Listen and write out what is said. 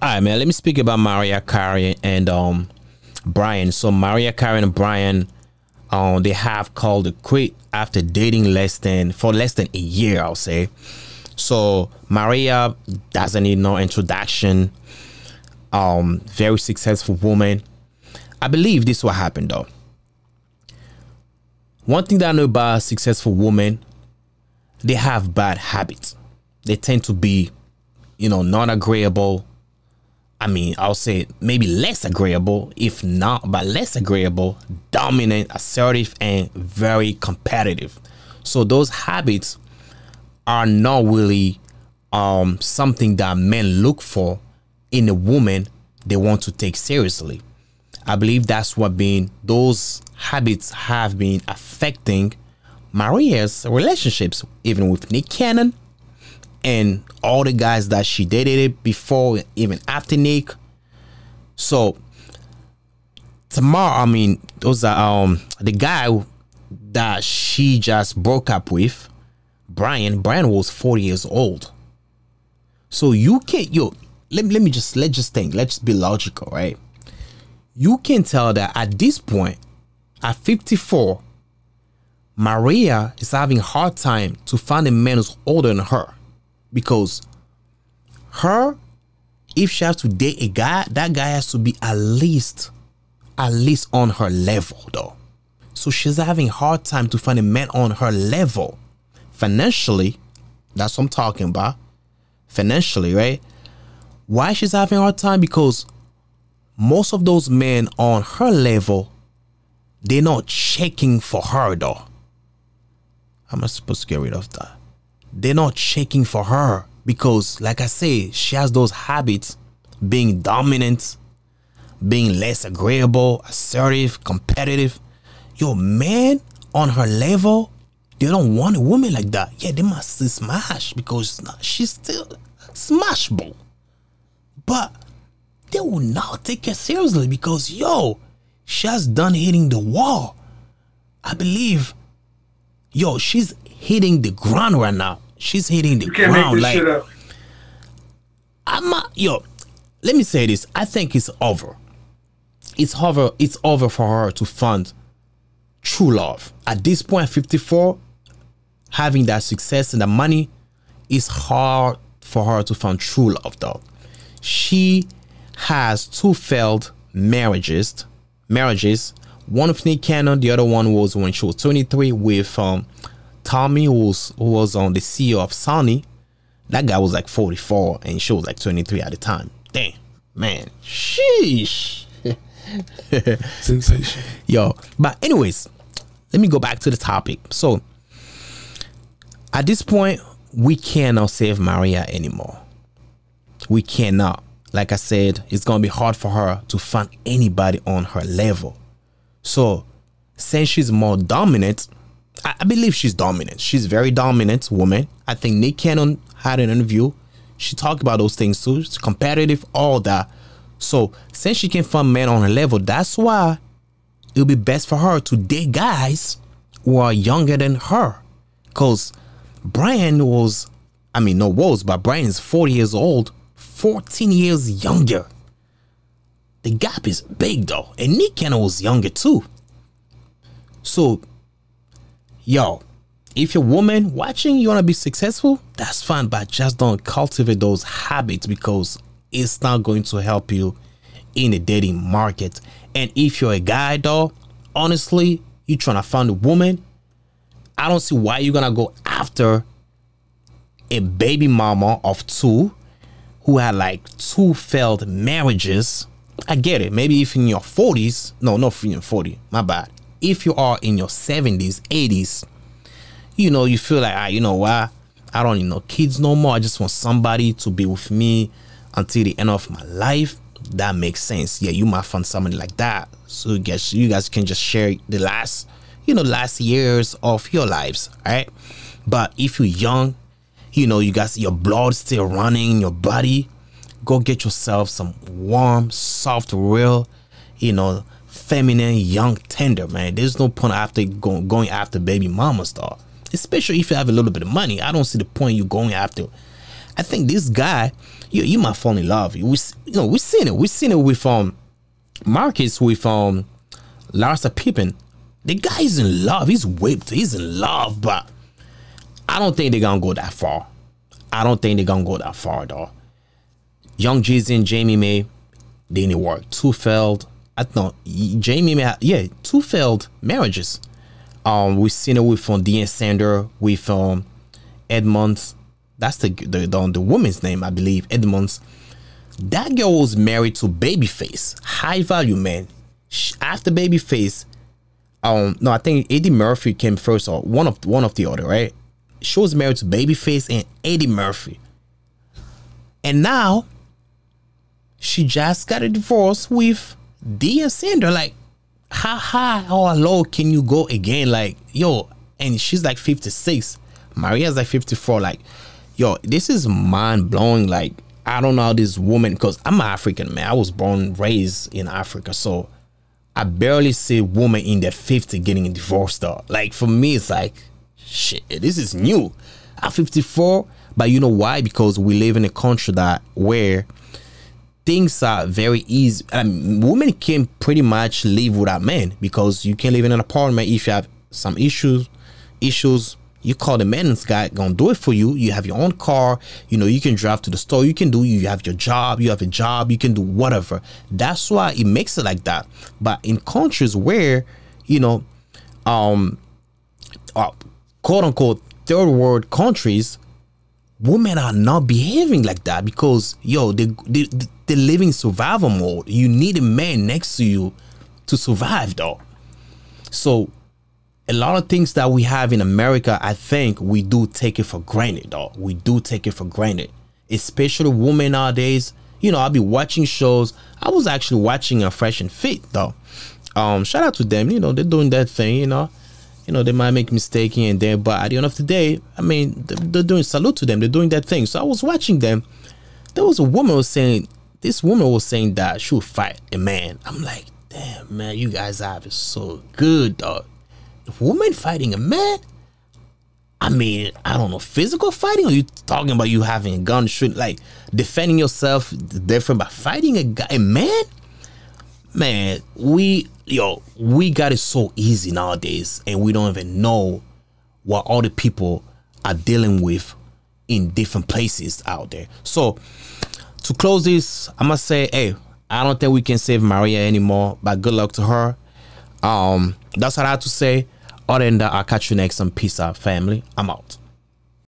All right, man. Let me speak about Mariah Carey and um Bryan. So Mariah Carey and Bryan, um, they have called it quit after dating less than for less than a year, I'll say. So Mariah doesn't need no introduction. Um, very successful woman. I believe this what happened though. One thing that I know about successful women, they have bad habits. They tend to be, you know, non agreeable. I mean, I'll say maybe less agreeable, if not, but less agreeable, dominant, assertive, and very competitive. So those habits are not really um, something that men look for in a woman they want to take seriously. I believe that's what been those habits have been affecting Mariah's relationships, even with Nick Cannon and all the guys that she dated it before, even after Nick. So tomorrow, I mean, those are um the guy that she just broke up with, Bryan. Bryan was 40 years old. So you can't yo, let, let me just let's just think, let's just be logical, right? You can tell that at this point, at 54, Mariah is having a hard time to find a man who's older than her because her if she has to date a guy that guy has to be at least at least on her level though. So she's having hard time to find a man on her level. Financially that's what i'm talking about. Financially right? Why she's having hard time? Because most of those men on her level they're not checking for her though. How am i supposed to get rid of that they're not checking for her because, like I say, she has those habits being dominant, being less agreeable, assertive, competitive. Yo, man on her level, they don't want a woman like that. Yeah, they must smash because she's still smashable. But they will not take her seriously because, yo, she has done hitting the wall. I believe, yo, she's hitting the ground right now. She's hitting the ground like I'm not, yo. Let me say this. I think it's over. It's over. It's over for her to fund true love. At this point, 54, having that success and the money, it's hard for her to find true love though. She has two failed marriages. Marriages. One with Nick Cannon, the other one was when she was 23 with um, Tommy, who was, who was on the CEO of Sony, that guy was like 44 and she was like 23 at the time. Damn, man. Sheesh. Sensation. Yo, but anyways, let me go back to the topic. So, at this point, we cannot save Mariah anymore. We cannot. Like I said, it's gonna be hard for her to find anybody on her level. So, since she's more dominant, I, I believe she's dominant. She's very dominant woman. I think Nick Cannon had an interview. She talked about those things too. She's competitive, all that. So since she can find men on her level, that's why it'll be best for her to date guys who are younger than her. Cause Bryan was, I mean, no was, but Bryan's 40 years old, 14 years younger. The gap is big though. And Nick Cannon was younger too. So yo, if you're a woman watching, you want to be successful, that's fine, but just don't cultivate those habits because it's not going to help you in the dating market. And if you're a guy, though, honestly, you're trying to find a woman, I don't see why you're gonna go after a baby mama of two who had like two failed marriages. I get it. Maybe if in your 40s, no, not in your 40, my bad if you are in your 70s, 80s, you know, you feel like, ah, you know what? I don't need no kids no more. I just want somebody to be with me until the end of my life. That makes sense. Yeah, you might find somebody like that. So you guys, you guys can just share the last, you know, last years of your lives, right? But if you're young, you know, you guys, your blood still running in your body, go get yourself some warm, soft, real, you know, feminine, young, tender, man. There's no point after going going after baby mama star. Especially if you have a little bit of money. I don't see the point you going after I think this guy, you you might fall in love. We you know we seen it. We seen it with um Marcus with um Larsa Pippen. The guy is in love. He's whipped. He's in love, but I don't think they're gonna go that far. I don't think they're gonna go that far though. Young Jeezy and Jeannie Mai didn't work. Two failed. I thought Jeannie Mai, yeah, two failed marriages. Um, we've seen it with um, Deion Sander, with um, Edmonds. That's the, the the, the woman's name, I believe. Edmonds. That girl was married to Babyface, high value man. After Babyface, um, no, I think Eddie Murphy came first, or one of one of the other, right? She was married to Babyface and Eddie Murphy, and now she just got a divorce with Deion Sander. Like, how high oh, or low can you go again? Like, yo, and she's like 56. Mariah's like 54. Like, yo, this is mind blowing. Like, I don't know how this woman, because I'm an African, man. I was born, raised in Africa. So I barely see women in their 50 getting divorced though. Like, for me, it's like, shit, this is new. I'm 54, but you know why? Because we live in a country that where things are very easy. I mean, women can pretty much live without men because you can live in an apartment. If you have some issues. Issues you call the maintenance guy gonna do it for you. You have your own car. You know you can drive to the store. You can do you have your job. You have a job. You can do whatever. That's why it makes it like that. But in countries where you know um uh, quote unquote third world countries women are not behaving like that because yo they, they they're living survival mode. You need a man next to you to survive though. So a lot of things that we have in america i think we do take it for granted though. We do take it for granted. Especially women nowadays. You know i'll be watching shows. I was actually watching a fresh and fit though. Um shout out to them. You know they're doing that thing you know you know, they might make mistake and there, but at the end of the day, I mean, they're doing salute to them. They're doing that thing. So I was watching them. There was a woman was saying, this woman was saying that she would fight a man. I'm like, damn, man, you guys it so good, dog. A woman fighting a man? I mean, I don't know, physical fighting? Or you talking about you having a gun, shoot, like defending yourself different by fighting a guy, a man? Man, we yo, we got it so easy nowadays, and we don't even know what all the people are dealing with in different places out there. So to close this, I must say, hey, I don't think we can save Mariah anymore, but good luck to her. Um, that's what I have to say. Other than that, I'll catch you next on Peace Out Family. I'm out.